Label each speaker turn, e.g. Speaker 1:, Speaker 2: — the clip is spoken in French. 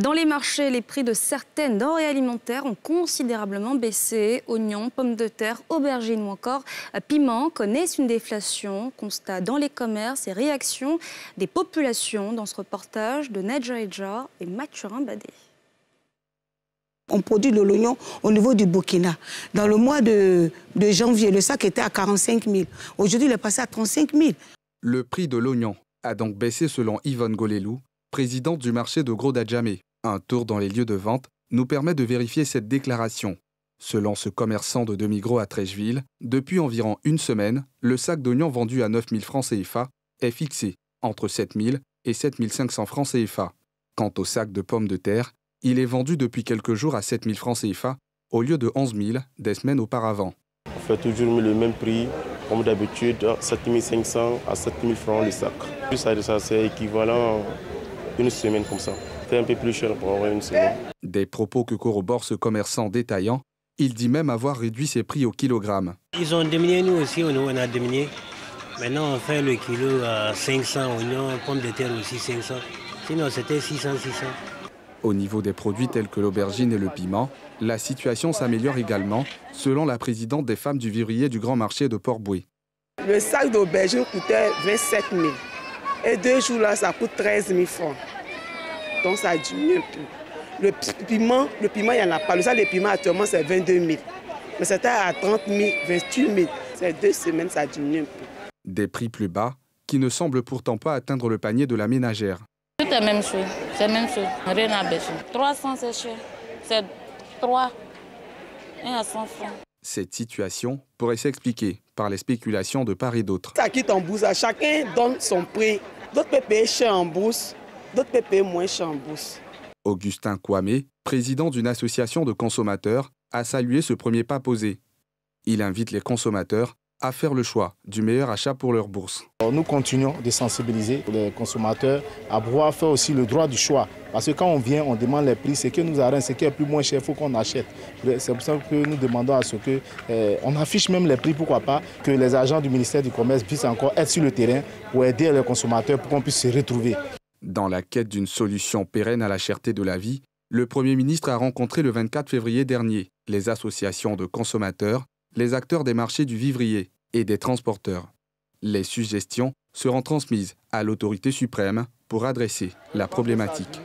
Speaker 1: Dans les marchés, les prix de certaines denrées alimentaires ont considérablement baissé. Oignons, pommes de terre, aubergines ou encore piments connaissent une déflation. Constat dans les commerces et réactions des populations dans ce reportage de Nedja Edja et Mathurin Badé.
Speaker 2: On produit de l'oignon au niveau du Burkina. Dans le mois de, de janvier, le sac était à 45 000. Aujourd'hui, il est passé à 35 000.
Speaker 3: Le prix de l'oignon a donc baissé selon Yvonne Golelou, présidente du marché de Gros d'Adjamé. Un tour dans les lieux de vente nous permet de vérifier cette déclaration. Selon ce commerçant de demi-gros à Trècheville, depuis environ une semaine, le sac d'oignons vendu à 9 000 francs CFA est fixé entre 7 000 et 7 500 francs CFA. Quant au sac de pommes de terre, il est vendu depuis quelques jours à 7 000 francs CFA au lieu de 11 000 des semaines auparavant.
Speaker 4: On fait toujours le même prix, comme d'habitude, 7 500 à 7 000 francs le sac. Ça, c'est équivalent une semaine comme ça. C'est un peu plus cher pour avoir une semaine.
Speaker 3: Des propos que corrobore ce commerçant détaillant. Il dit même avoir réduit ses prix au kilogramme.
Speaker 5: Ils ont diminué, nous aussi, on a diminué. Maintenant, on fait le kilo à 500 oignons, pommes de terre aussi 500. Sinon, c'était 600, 600.
Speaker 3: Au niveau des produits tels que l'aubergine et le piment, la situation s'améliore également, selon la présidente des femmes du vivrier du grand marché de Port-Boué.
Speaker 6: Le sac d'aubergine coûtait 27 000. Et deux jours là, ça coûte 13 000 francs. Donc ça diminue un peu. Le piment, le piment, il n'y en a pas. Le de piment actuellement, c'est 22 000. Mais c'était à 30 000, 28 000. Ces deux semaines, ça diminue un peu.
Speaker 3: Des prix plus bas qui ne semblent pourtant pas atteindre le panier de la ménagère.
Speaker 7: Tout est même chose. C'est même chose. Rien n'a baissé. 300, c'est cher. C'est 3. 1 à 100 francs.
Speaker 3: Cette situation pourrait s'expliquer par les spéculations de part et d'autre.
Speaker 6: Ça quitte en bourse, chacun donne son prix. D'autres peuvent payer cher en bourse, d'autres peuvent payer moins cher en bourse.
Speaker 3: Augustin Kwame, président d'une association de consommateurs, a salué ce premier pas posé. Il invite les consommateurs à faire le choix du meilleur achat pour leur bourse.
Speaker 8: Nous continuons de sensibiliser les consommateurs à pouvoir faire aussi le droit du choix. Parce que quand on vient, on demande les prix, ce que nous arrête, ce qui est plus moins cher, il faut qu'on achète. C'est pour ça que nous demandons à ce que eh, on affiche même les prix, pourquoi pas, que les agents du ministère du Commerce puissent encore être sur le terrain pour aider les consommateurs pour qu'on puisse se retrouver.
Speaker 3: Dans la quête d'une solution pérenne à la cherté de la vie, le Premier ministre a rencontré le 24 février dernier les associations de consommateurs, les acteurs des marchés du vivrier et des transporteurs. Les suggestions seront transmises à l'autorité suprême pour adresser la problématique.